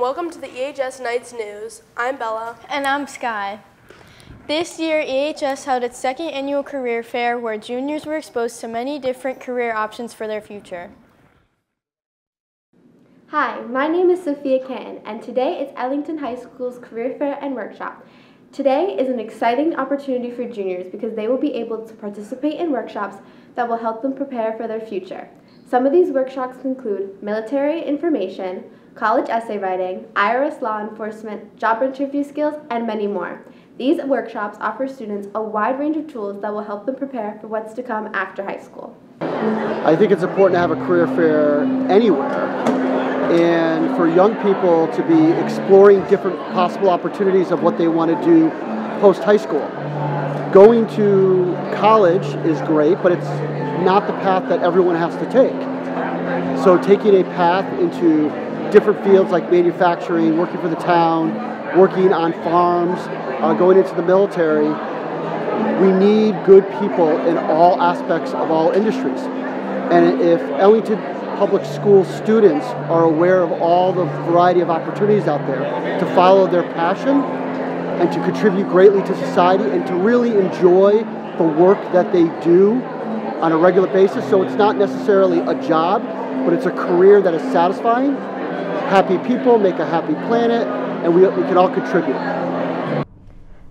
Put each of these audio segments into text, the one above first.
Hello, and welcome to the EHS Knights News. I'm Bella. And I'm Sky. This year, EHS held its second annual career fair where juniors were exposed to many different career options for their future. Hi, my name is Sophia Canton, and today is Ellington High School's career fair and workshop. Today is an exciting opportunity for juniors because they will be able to participate in workshops that will help them prepare for their future. Some of these workshops include military information, college essay writing, IRS law enforcement, job interview skills, and many more. These workshops offer students a wide range of tools that will help them prepare for what's to come after high school. I think it's important to have a career fair anywhere and for young people to be exploring different possible opportunities of what they want to do post high school. Going to college is great, but it's not the path that everyone has to take. So taking a path into different fields like manufacturing, working for the town, working on farms, uh, going into the military, we need good people in all aspects of all industries. And if Ellington public school students are aware of all the variety of opportunities out there to follow their passion and to contribute greatly to society and to really enjoy the work that they do on a regular basis. So it's not necessarily a job, but it's a career that is satisfying. Happy people make a happy planet, and we, we can all contribute.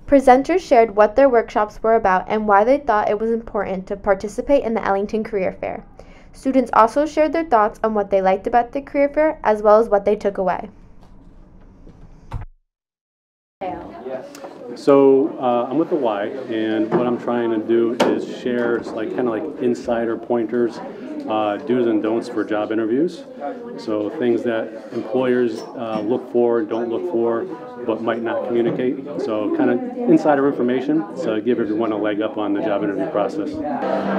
Presenters shared what their workshops were about and why they thought it was important to participate in the Ellington Career Fair. Students also shared their thoughts on what they liked about the career fair as well as what they took away. So uh, I'm with the Y, and what I'm trying to do is share like kind of like insider pointers, uh, do's and don'ts for job interviews. So things that employers uh, look for, don't look for, but might not communicate. So kind of insider information to give everyone a leg up on the job interview process.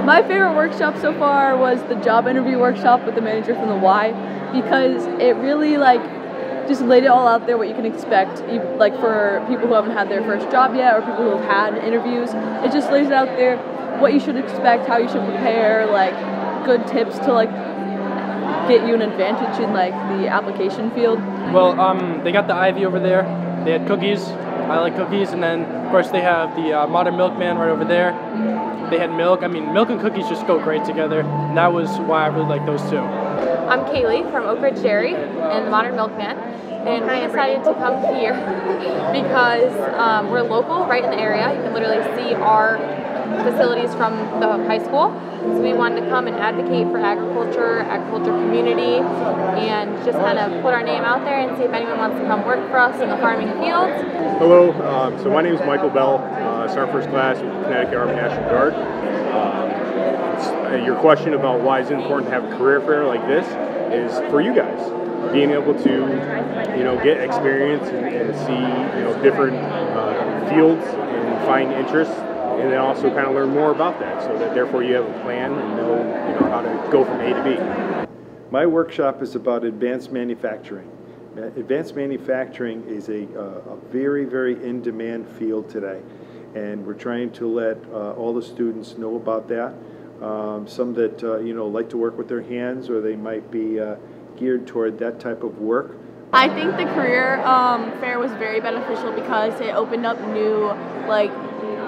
My favorite workshop so far was the job interview workshop with the manager from the Y because it really like just laid it all out there what you can expect like for people who haven't had their first job yet or people who have had interviews. It just lays it out there what you should expect how you should prepare like good tips to like get you an advantage in like the application field. Well um, they got the ivy over there. They had cookies. I like cookies. And then of course they have the uh, modern milkman right over there. They had milk. I mean milk and cookies just go great together. And that was why i really like those two I'm Kaylee from Oak Ridge Dairy and the Modern Milkman. And we decided to come here because um, we're local, right in the area. You can literally see our facilities from the high school. So we wanted to come and advocate for agriculture, agriculture community, and just kind of put our name out there and see if anyone wants to come work for us in the farming fields. Hello, um, so my name is Michael Bell, uh, Sergeant First Class with the Connecticut Army National Guard. Uh, your question about why it's important to have a career fair like this is for you guys being able to you know get experience and, and see you know different uh, fields and find interests and then also kind of learn more about that so that therefore you have a plan and know you know how to go from A to B. My workshop is about advanced manufacturing. Advanced manufacturing is a, uh, a very, very in-demand field today, and we're trying to let uh, all the students know about that. Um, some that uh, you know like to work with their hands, or they might be uh, geared toward that type of work. I think the career um, fair was very beneficial because it opened up new like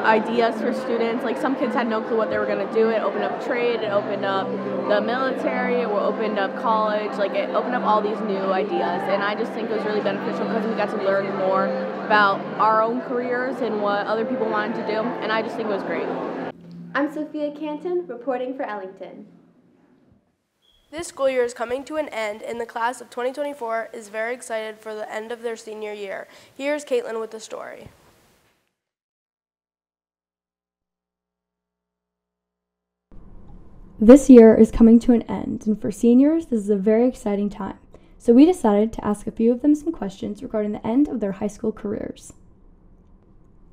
ideas for students. Like some kids had no clue what they were going to do. It opened up trade. It opened up the military. It opened up college. Like it opened up all these new ideas, and I just think it was really beneficial because we got to learn more about our own careers and what other people wanted to do. And I just think it was great. I'm Sophia Canton, reporting for Ellington. This school year is coming to an end, and the class of 2024 is very excited for the end of their senior year. Here's Caitlin with the story. This year is coming to an end, and for seniors, this is a very exciting time. So we decided to ask a few of them some questions regarding the end of their high school careers.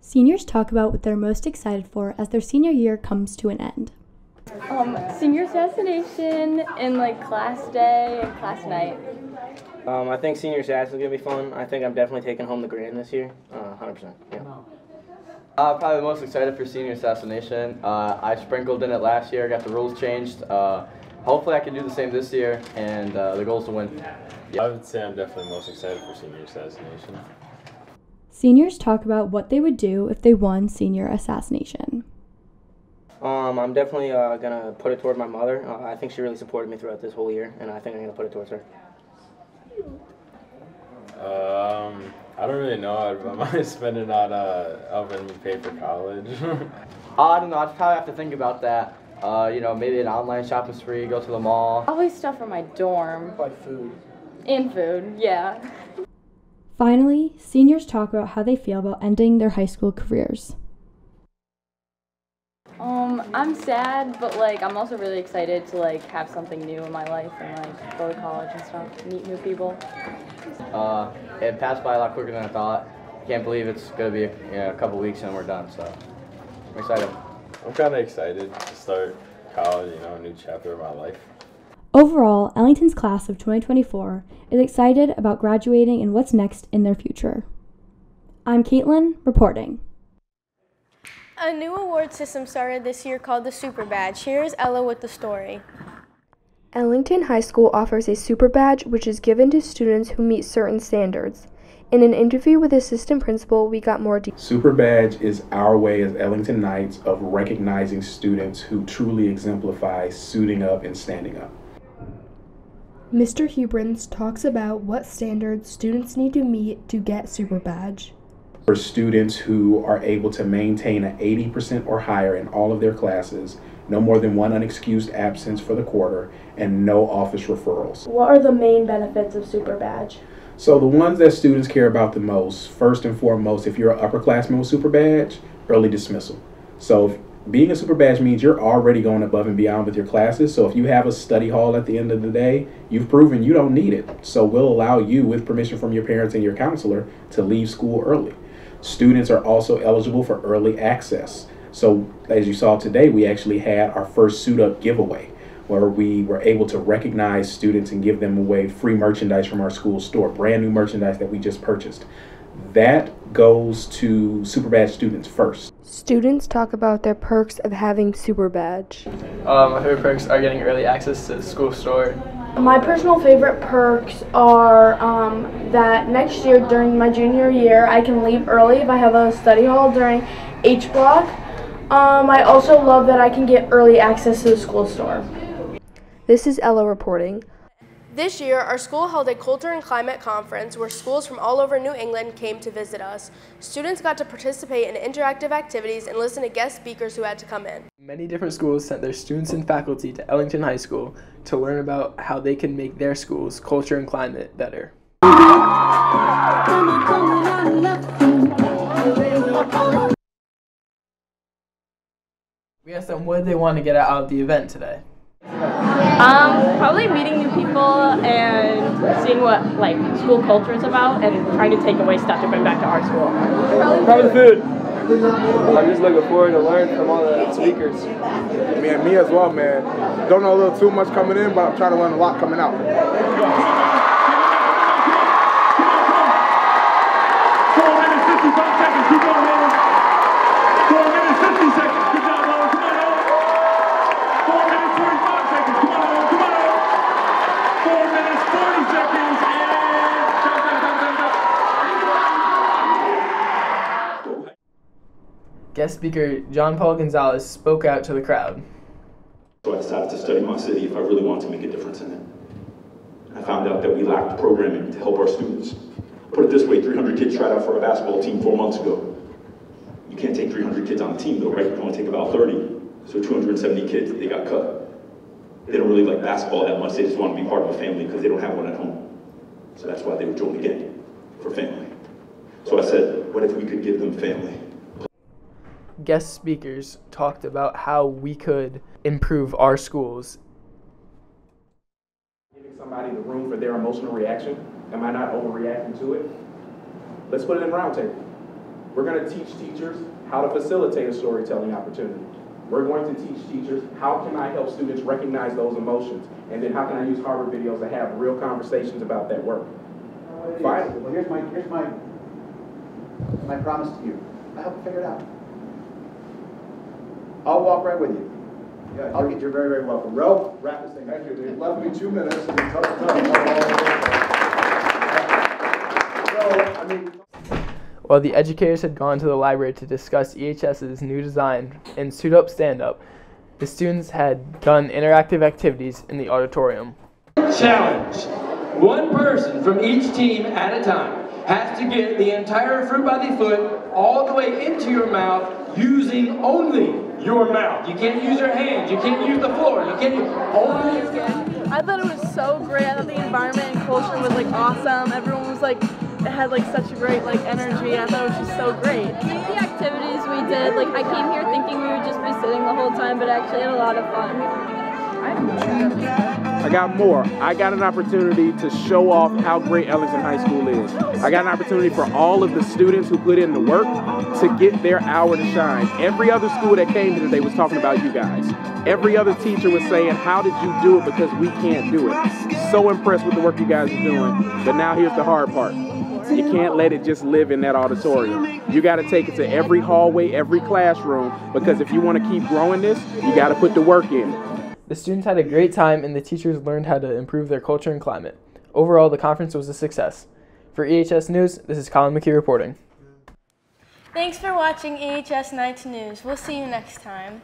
Seniors talk about what they're most excited for as their senior year comes to an end. Um, senior assassination and like class day and class night. Um, I think senior sass is gonna be fun. I think I'm definitely taking home the grand this year. Uh, 100%. Yeah. Uh, probably the most excited for senior assassination. Uh, I sprinkled in it last year. Got the rules changed. Uh, hopefully I can do the same this year, and uh, the goal is to win. Yeah. I would say I'm definitely most excited for senior assassination. Seniors talk about what they would do if they won senior assassination. Um, I'm definitely uh, gonna put it toward my mother. Uh, I think she really supported me throughout this whole year, and I think I'm gonna put it towards her. Um, I don't really know. I might spend it on uh, helping me pay for college. Uh, I don't know. I'd probably have to think about that. Uh, you know, maybe an online shopping spree, go to the mall. Always stuff for my dorm. Buy food. And food, yeah. Finally, seniors talk about how they feel about ending their high school careers. Um, I'm sad, but like I'm also really excited to like have something new in my life and like go to college and stuff, meet new people. Uh, it passed by a lot quicker than I thought. Can't believe it's gonna be a, you know, a couple weeks and we're done. So I'm excited. I'm kind of excited to start college, you know, a new chapter of my life. Overall, Ellington's class of 2024 is excited about graduating and what's next in their future. I'm Caitlin, reporting. A new award system started this year called the Super Badge. Here's Ella with the story. Ellington High School offers a super badge which is given to students who meet certain standards. In an interview with assistant principal, we got more details. Super Badge is our way as Ellington Knights of recognizing students who truly exemplify suiting up and standing up. Mr. Hubrins talks about what standards students need to meet to get Super Badge. For students who are able to maintain an 80% or higher in all of their classes, no more than one unexcused absence for the quarter, and no office referrals. What are the main benefits of Super Badge? So the ones that students care about the most, first and foremost, if you're an upperclassman with super badge, early dismissal. So if, being a super badge means you're already going above and beyond with your classes. So if you have a study hall at the end of the day, you've proven you don't need it. So we'll allow you, with permission from your parents and your counselor, to leave school early. Students are also eligible for early access. So as you saw today, we actually had our first suit up giveaway where we were able to recognize students and give them away free merchandise from our school store, brand new merchandise that we just purchased. That goes to Super Badge students first. Students talk about their perks of having Super Badge. Um, my favorite perks are getting early access to the school store. My personal favorite perks are um, that next year during my junior year I can leave early if I have a study hall during H block. Um, I also love that I can get early access to the school store. This is Ella reporting. This year, our school held a culture and climate conference where schools from all over New England came to visit us. Students got to participate in interactive activities and listen to guest speakers who had to come in. Many different schools sent their students and faculty to Ellington High School to learn about how they can make their school's culture and climate better. We asked them what they want to get out of the event today. Um, probably meeting new people and seeing what like school culture is about, and trying to take away stuff to bring back to our school. Probably the food. I'm just looking forward to learn from all the speakers. Me and me as well, man. Don't know a little too much coming in, but I'm trying to learn a lot coming out. Four minutes, 55 seconds. Keep going, Nolan. Four minutes, 50 seconds. Good job, Nolan. Come on, Nolan. Four minutes, 45 seconds. Come on, Nolan. Come on, Nolan. Four minutes, 40 Guest speaker John Paul Gonzalez spoke out to the crowd. So I decided to study my city if I really wanted to make a difference in it. I found out that we lacked programming to help our students. Put it this way, 300 kids tried out for a basketball team four months ago. You can't take 300 kids on a team though, right? You can only take about 30. So 270 kids, they got cut. They don't really like basketball that much. They just want to be part of a family because they don't have one at home. So that's why they were joined again, for family. So I said, what if we could give them family? Guest speakers talked about how we could improve our schools. Giving somebody the room for their emotional reaction. Am I not overreacting to it? Let's put it in roundtable. We're going to teach teachers how to facilitate a storytelling opportunity. We're going to teach teachers how can I help students recognize those emotions, and then how can I use Harvard videos to have real conversations about that work. Fine. Well, here's my, here's my, my promise to you. I help you figure it out. I'll walk right with you. Yeah, you're, you're very, very welcome. Ro, wrap this thing. Thank you. They've left me two minutes. and tough, tough. So, I mean, While the educators had gone to the library to discuss EHS's new design and Suit Up Stand Up, the students had done interactive activities in the auditorium. Challenge. One person from each team at a time has to get the entire fruit by the foot all the way into your mouth using only your mouth. You can't use your hands. You can't use the floor. You can't use only I thought it was so great. I thought the environment and culture was like awesome. Everyone was like, it had like such a great like energy. I thought it was just so great. The activities we did, like I came here thinking we would just be sitting the whole time, but I actually had a lot of fun. I got more. I got an opportunity to show off how great Ellington High School is. I got an opportunity for all of the students who put in the work to get their hour to shine. Every other school that came here today was talking about you guys. Every other teacher was saying, how did you do it? Because we can't do it. So impressed with the work you guys are doing. But now here's the hard part. You can't let it just live in that auditorium. You got to take it to every hallway, every classroom, because if you want to keep growing this, you got to put the work in. The students had a great time and the teachers learned how to improve their culture and climate. Overall, the conference was a success. For EHS News, this is Colin McKee reporting. Thanks for watching EHS Knights News. We'll see you next time.